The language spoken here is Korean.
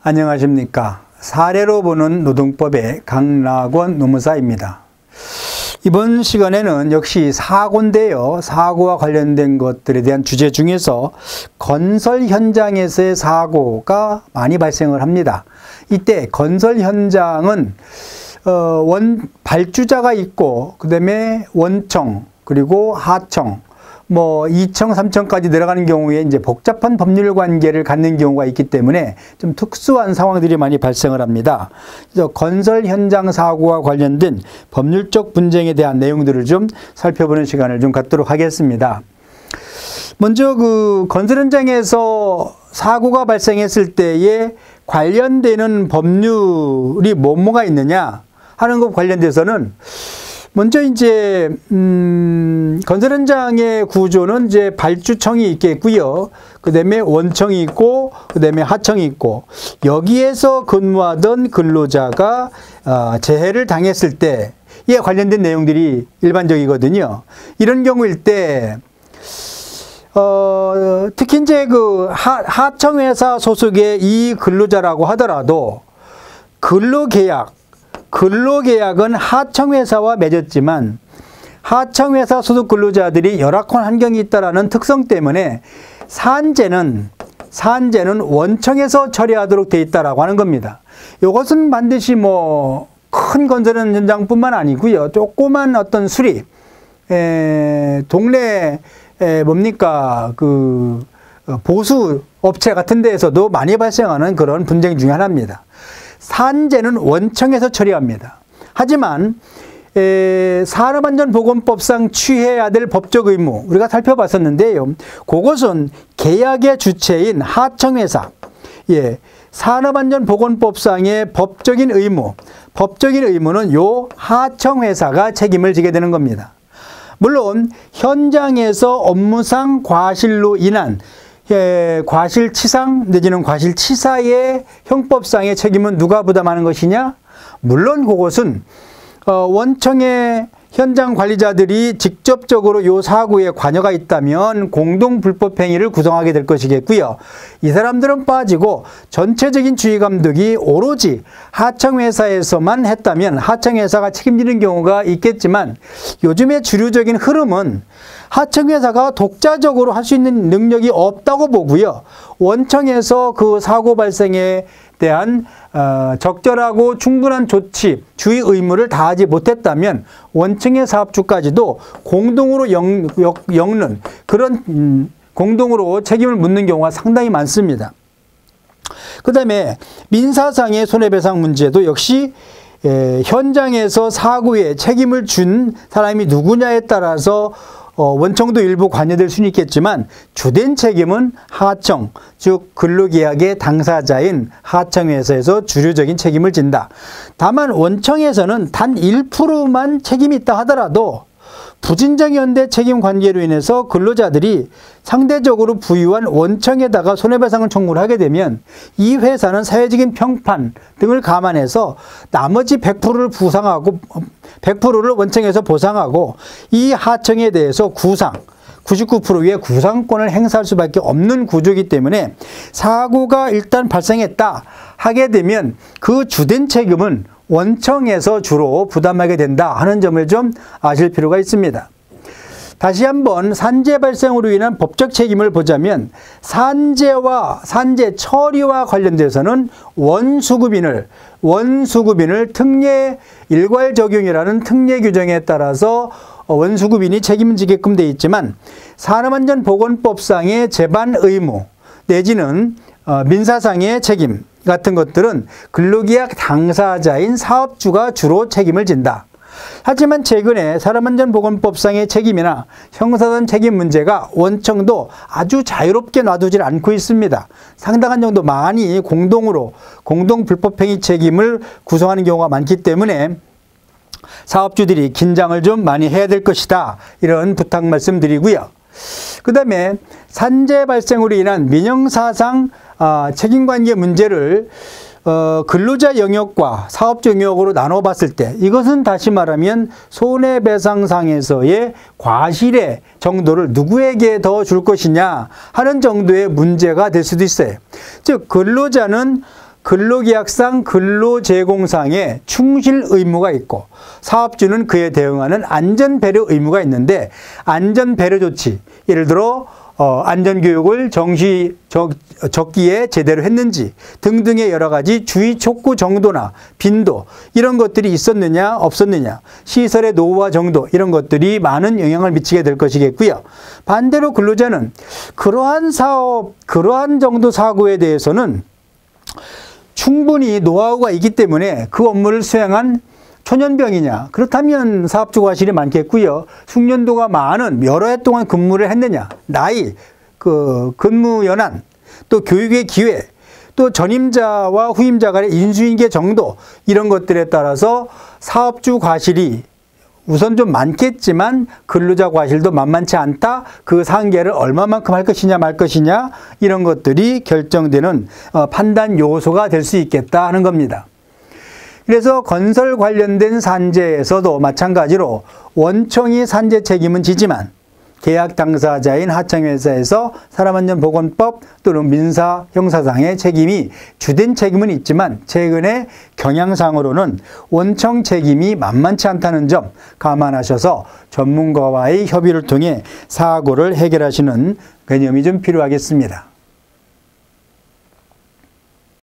안녕하십니까. 사례로 보는 노동법의 강락원 노무사입니다. 이번 시간에는 역시 사고인데요. 사고와 관련된 것들에 대한 주제 중에서 건설 현장에서의 사고가 많이 발생을 합니다. 이때 건설 현장은 어, 원 발주자가 있고 그다음에 원청 그리고 하청 뭐 2청, 3청까지 내려가는 경우에 이제 복잡한 법률 관계를 갖는 경우가 있기 때문에 좀 특수한 상황들이 많이 발생을 합니다. 그래서 건설 현장 사고와 관련된 법률적 분쟁에 대한 내용들을 좀 살펴보는 시간을 좀 갖도록 하겠습니다. 먼저 그 건설 현장에서 사고가 발생했을 때에 관련되는 법률이 뭐뭐가 있느냐 하는 것 관련돼서는 먼저 이제 음, 건설 현장의 구조는 이제 발주청이 있겠고요. 그다음에 원청이 있고 그다음에 하청이 있고 여기에서 근무하던 근로자가 어, 재해를 당했을 때에 관련된 내용들이 일반적이거든요. 이런 경우일 때 어, 특히 이제 그 하, 하청회사 소속의 이 근로자라고 하더라도 근로계약 근로계약은 하청회사와 맺었지만 하청회사 소속 근로자들이 열악한 환경이 있다라는 특성 때문에 산재는 산재는 원청에서 처리하도록 돼 있다라고 하는 겁니다. 이것은 반드시 뭐 큰 건설 현장뿐만 아니고요. 조그만 어떤 수리 에, 동네 에, 뭡니까 그 보수 업체 같은 데에서도 많이 발생하는 그런 분쟁 중에 하나입니다. 산재는 원청에서 처리합니다. 하지만 에, 산업안전보건법상 취해야 될 법적 의무 우리가 살펴봤었는데요. 그것은 계약의 주체인 하청회사 예, 산업안전보건법상의 법적인 의무 법적인 의무는 요 하청회사가 책임을 지게 되는 겁니다. 물론 현장에서 업무상 과실로 인한 예, 과실치상 내지는 과실치사의 형법상의 책임은 누가 부담하는 것이냐? 물론 그것은 어, 원청의 현장 관리자들이 직접적으로 요 사고에 관여가 있다면 공동 불법 행위를 구성하게 될 것이겠고요. 이 사람들은 빠지고 전체적인 주의 감독이 오로지 하청 회사에서만 했다면 하청 회사가 책임지는 경우가 있겠지만 요즘의 주류적인 흐름은 하청 회사가 독자적으로 할 수 있는 능력이 없다고 보고요. 원청에서 그 사고 발생에 대한 어, 적절하고 충분한 조치, 주의 의무를 다하지 못했다면 원청의 사업주까지도 공동으로 엮, 는 그런 음, 공동으로 책임을 묻는 경우가 상당히 많습니다. 그 다음에 민사상의 손해배상 문제도 역시 에, 현장에서 사고에 책임을 준 사람이 누구냐에 따라서 어, 원청도 일부 관여될 수는 있겠지만 주된 책임은 하청, 즉 근로계약의 당사자인 하청회사에서 주류적인 책임을 진다. 다만 원청에서는 단 1%만 책임이 있다 하더라도 부진정 연대 책임 관계로 인해서 근로자들이 상대적으로 부유한 원청에다가 손해배상을 청구를 하게 되면 이 회사는 사회적인 평판 등을 감안해서 나머지 100%를 부상하고 100%를 원청에서 보상하고 이 하청에 대해서 구상 99%의 구상권을 행사할 수밖에 없는 구조이기 때문에 사고가 일단 발생했다 하게 되면 그 주된 책임은 원청에서 주로 부담하게 된다 하는 점을 좀 아실 필요가 있습니다. 다시 한번 산재 발생으로 인한 법적 책임을 보자면 산재와 산재 처리와 관련돼서는 원수급인을 원수급인을 특례 일괄 적용이라는 특례 규정에 따라서 원수급인이 책임지게끔 돼 있지만 산업안전보건법상의 재반 의무 내지는 어, 민사상의 책임 같은 것들은 근로계약 당사자인 사업주가 주로 책임을 진다. 하지만 최근에 사람안전보건법상의 책임이나 형사상 책임 문제가 원청도 아주 자유롭게 놔두질 않고 있습니다. 상당한 정도 많이 공동으로 공동 불법행위 책임을 구성하는 경우가 많기 때문에 사업주들이 긴장을 좀 많이 해야 될 것이다. 이런 부탁 말씀드리고요. 그 다음에 산재 발생으로 인한 민형사상 아, 책임관계 문제를 어, 근로자 영역과 사업자 영역으로 나눠봤을 때 이것은 다시 말하면 손해배상상에서의 과실의 정도를 누구에게 더 줄 것이냐 하는 정도의 문제가 될 수도 있어요. 즉 근로자는 근로계약상 근로제공상의 충실 의무가 있고 사업주는 그에 대응하는 안전배려 의무가 있는데 안전배려 조치 예를 들어 어, 안전교육을 정시 적, 적기에 제대로 했는지 등등의 여러 가지 주의 촉구 정도나 빈도 이런 것들이 있었느냐 없었느냐 시설의 노후화 정도 이런 것들이 많은 영향을 미치게 될 것이겠고요. 반대로 근로자는 그러한 사업 그러한 정도 사고에 대해서는 충분히 노하우가 있기 때문에 그 업무를 수행한 초년병이냐 그렇다면 사업주 과실이 많겠고요. 숙련도가 많은 여러 해 동안 근무를 했느냐 나이 그 근무 연한 또 교육의 기회 또 전임자와 후임자 간의 인수인계 정도 이런 것들에 따라서 사업주 과실이 우선 좀 많겠지만 근로자 과실도 만만치 않다. 그 상계를 얼마만큼 할 것이냐 말 것이냐 이런 것들이 결정되는 어, 판단 요소가 될 수 있겠다 하는 겁니다. 그래서 건설 관련된 산재에서도 마찬가지로 원청이 산재 책임은 지지만 계약 당사자인 하청회사에서 사람안전보건법 또는 민사 형사상의 책임이 주된 책임은 있지만 최근에 경향상으로는 원청 책임이 만만치 않다는 점 감안하셔서 전문가와의 협의를 통해 사고를 해결하시는 개념이 좀 필요하겠습니다.